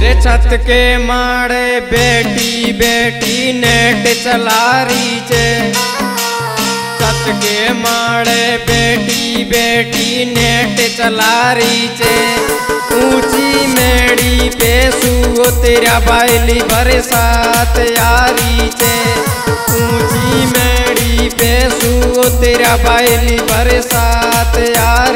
तेरे छत के माड़े बेटी बेटी नेट चला रही चे छत के माड़े बेटी बेटी नेट चला रही चे ऊँची मेड़ी पे सू तेरा बाइली बरसात यारी चे ऊँची मेड़ी पे सू तेरा बाइली बरसात यारी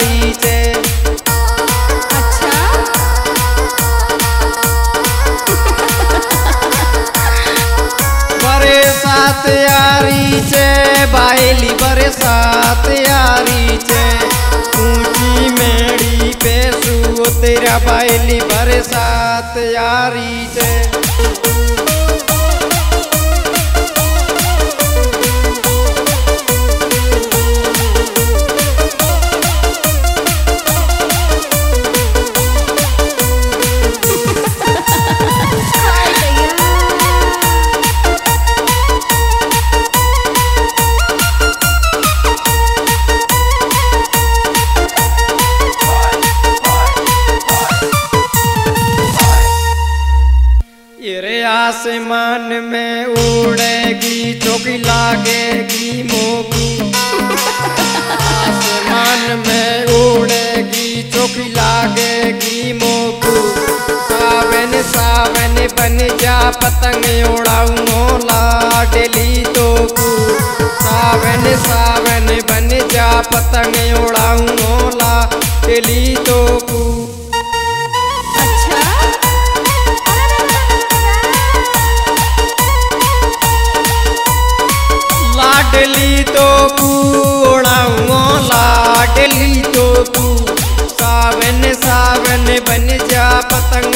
चे बाइली बरसात यारी चे ऊँची मेड़ी पे सू तेरा बाइली बरसात यारी चे पतंग उड़ाऊं लाडली तो सावन सावन बन जा पतंग उड़ाऊं लाडली तो अच्छा लाडली तो कूड़ाऊँ लाडली तो सावन सावन बन जा पतंग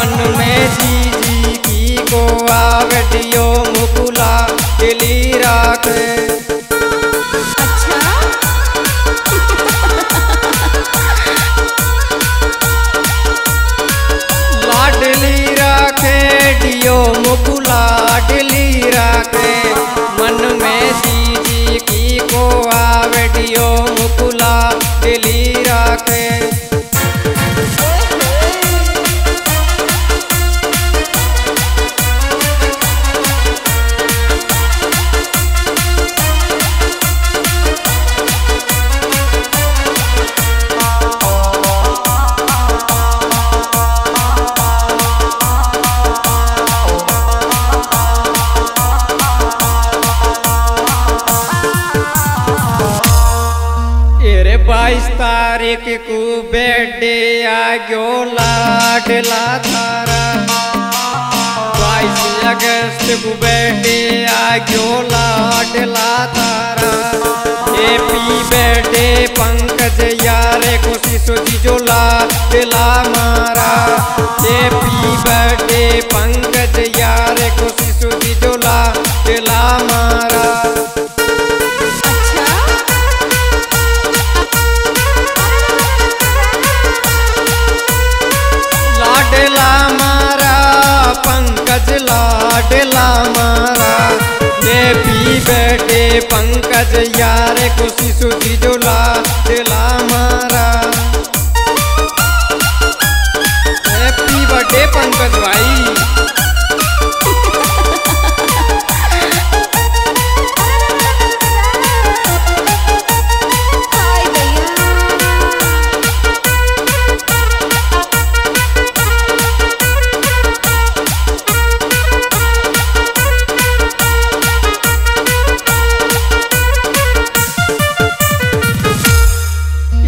मन में जी जी की को आवडियो मुकुला दिली राखे। तारीख को बेडे आ गयो लाडला थारा बाईस अगस्त को बेडे आ गयो लाडला थारा हैप्पी बर्थडे पंकज यारे को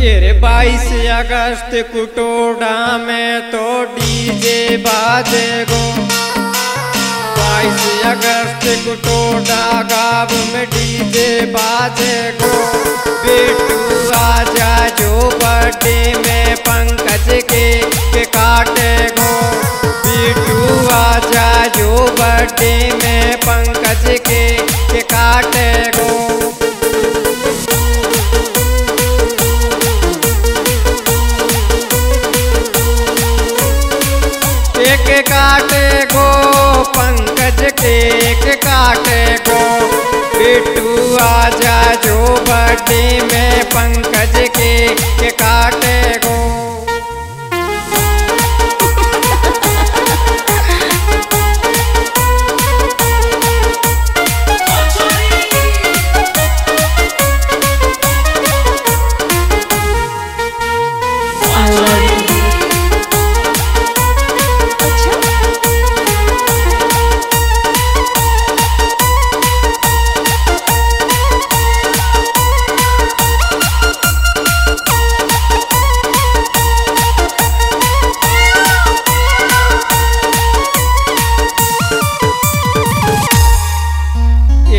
अगस्त कुटोड़ा में तो डीजे बाजे गो बाईस अगस्त कुटोड़ा गाँव में डीजे बाजे गो बेटू आजा जो बर्थडे में पंकज के के काटे गो बेटू आजा जो बर्थडे में पंकज के के काटे काटे गो पंकज केक काटे गो। बिट्टू आजा जो बर्थडे में पंकज के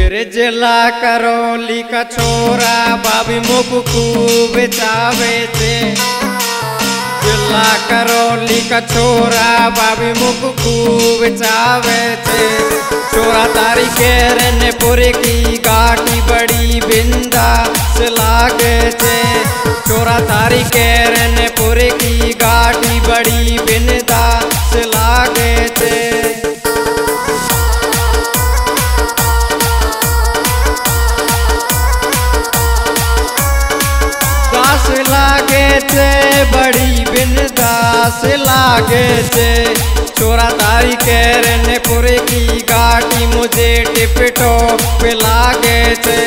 तेरे जिला करौली का छोरा बाबी मुख खूब चावे थे जिला करौली का छोरा बाबी मुख खूब चावे थे छोरा तारी केरन पुरे की गाटी बड़ी बिंदा से लागे थे छोरा तारी केरन पुरे की गाटी बड़ी बिंदा से लागे बड़ी बिंदास लागे थे चोरा तारी केरन पुरे की गाटी मुझे टिपटो पे लागे थे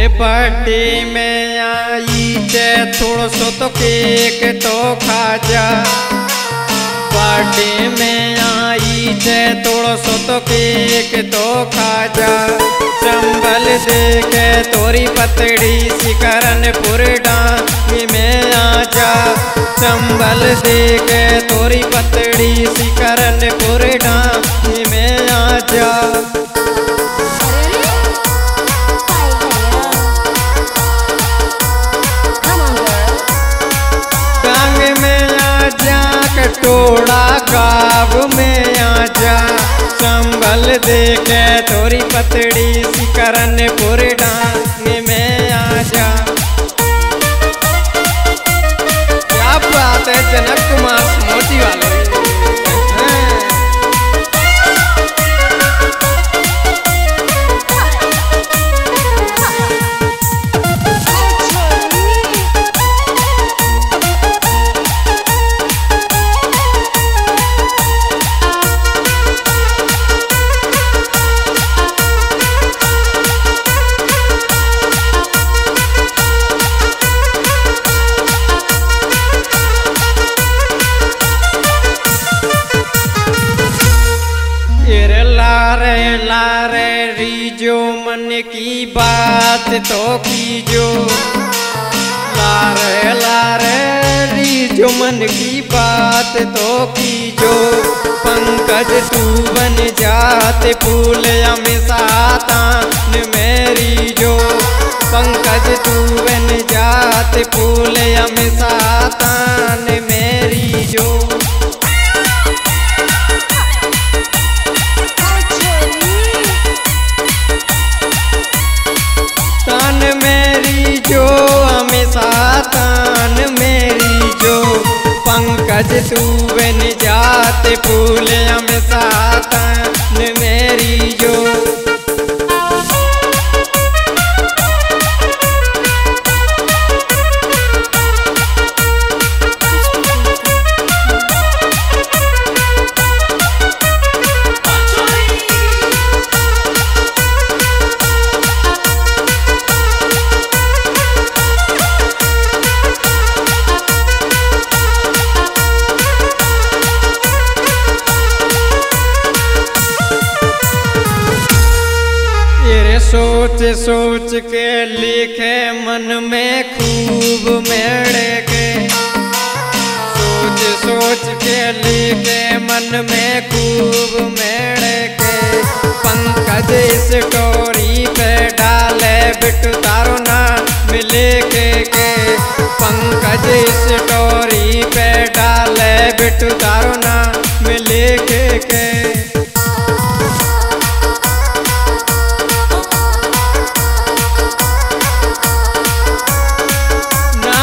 ते बर्थडे में आई थे थोड़ो सो तो केक तो खा जा। बर्थडे में आई थे थोड़ो सो तो केक तो खा जा। चंबल दे के तोरी पतड़ी शिकरन पुरडा में आ जा। चंबल दे के तोरी पतड़ी शिकरन पुरडा में आ जा। संभल दे के तोरी पतड़ी सिकरन पूरे तेरे लारे लारे, रीजो, मन की बात तो कीजो। लारे लारे, रीजो, मन की बात तो कीजो। पंकज, तू बन जाते, फूल हमेशा तान मेरी जो। पंकज, तू बन जाते, फूल हमेशा तान मेरी जो। पंकज जात फूल हमेशा सोच के लिखे मन में खूब मेड़े के। सोच सोच के लिखे मन में खूब मेड़े के। पंकज स्टोरी पे डाले बिटू तारो ना मिले के के। पंकज स्टोरी पे डाले बिटू तारो ना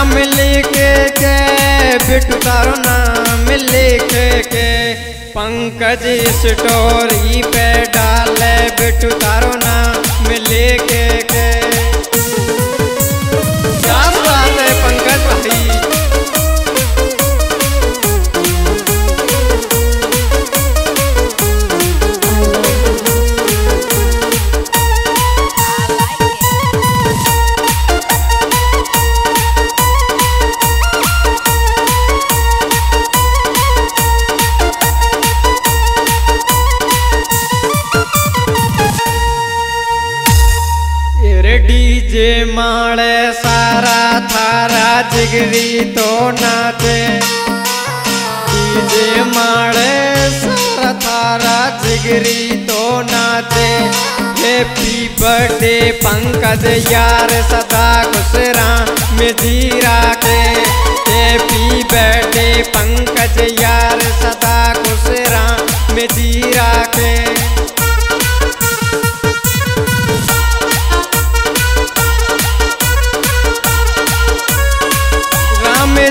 नाम लिखे के, बिटू तारो नाम लिखे के। पंकज स्टोरी पे डाले बिटू तारो नाम लिखे के। जिगरी तो नाचे। डीजे माड़े सारा थारा जिगरी तो नाचे। हैप्पी बर्थडे पंकज यार, सदा खुश में जीरा के हैप्पी बर्थडे पंकज यार, सदा खुश में जीरा के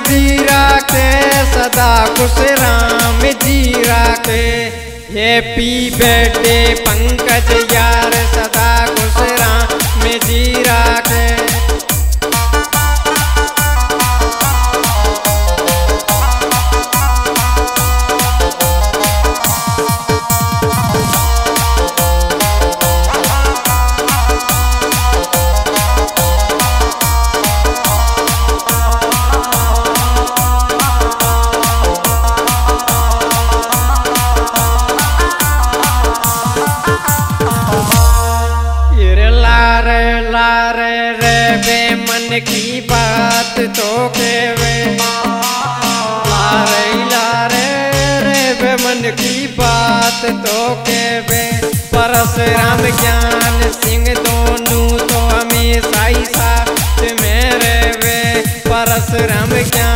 जी राखे सदा खुश राम जी राखे हैप्पी बर्थडे पंकज यार सदा की बात तो केवे। लारे लारे, रे वे मन की बात तो केवे। परशुराम ज्ञान सिंह दोनों तो हमेशा ही साथ में वे परशुराम ज्ञान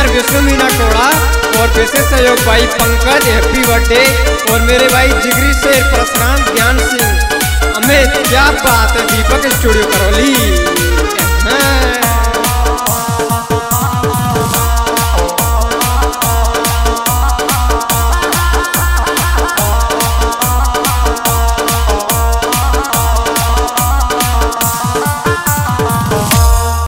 सिंगर विष्णु मीना टोड़ा और विशेष सहयोग भाई पंकज हैप्पी बर्थडे और मेरे भाई जिगरी से प्रशांत ज्ञान सिंह। अमित, क्या बात है? दीपक स्टूडियो करौली। हाँ।